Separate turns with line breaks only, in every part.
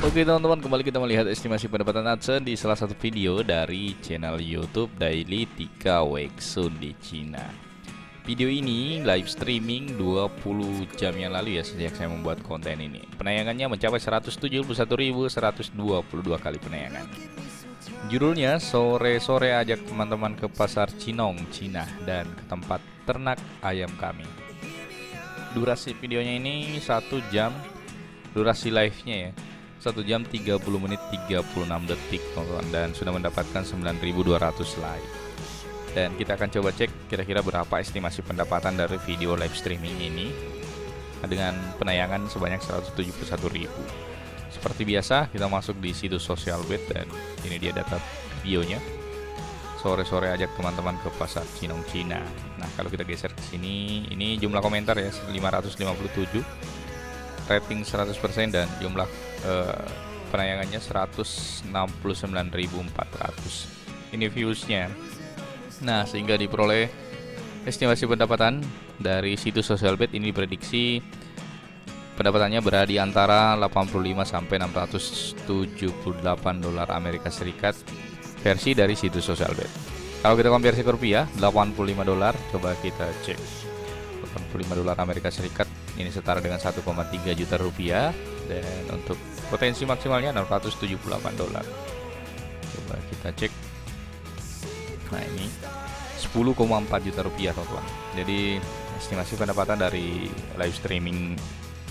Oke teman-teman kembali kita melihat estimasi pendapatan AdSense di salah satu video dari channel YouTube Daily Tika Weksun di Cina. Video ini live streaming 20 jam yang lalu ya sejak saya membuat konten ini. Penayangannya mencapai 171.122 kali penayangan. Judulnya sore-sore ajak teman-teman ke pasar Cinong, Cina dan ke tempat ternak ayam kami. Durasi videonya ini satu jam durasi live-nya ya 1 jam 30 menit 36 detik teman-teman dan sudah mendapatkan 9200 like. Dan kita akan coba cek kira-kira berapa estimasi pendapatan dari video live streaming ini. Dengan penayangan sebanyak 171.000 seperti biasa kita masuk di situs social bet dan ini dia data videonya sore-sore ajak teman-teman ke pasar Cinong Cina. Nah kalau kita geser ke sini ini jumlah komentar ya 557 rating 100% dan jumlah uh, penayangannya 169.400 ini viewsnya. Nah sehingga diperoleh estimasi pendapatan dari situs social bet ini prediksi pendapatannya berada di antara 85 sampai 678 dolar Amerika Serikat versi dari situs social bet. Kalau kita konversi ke rupiah 85 dolar coba kita cek. 85 dolar Amerika Serikat ini setara dengan 1,3 juta rupiah. Dan untuk potensi maksimalnya 678 dolar. Coba kita cek. Nah ini 10,4 juta rupiah teman-teman jadi estimasi pendapatan dari live streaming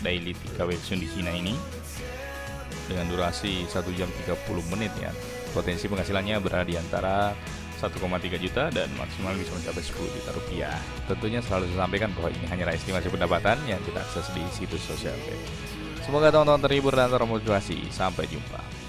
daily 3 websun di Cina ini dengan durasi 1 jam 30 menit ya. Potensi penghasilannya berada di antara 1,3 juta dan maksimal bisa mencapai 10 juta rupiah. Tentunya selalu saya sampaikan bahwa ini hanyalah estimasi pendapatan yang kita akses di situs sosial. Semoga teman-teman terhibur dan termotivasi. Sampai jumpa.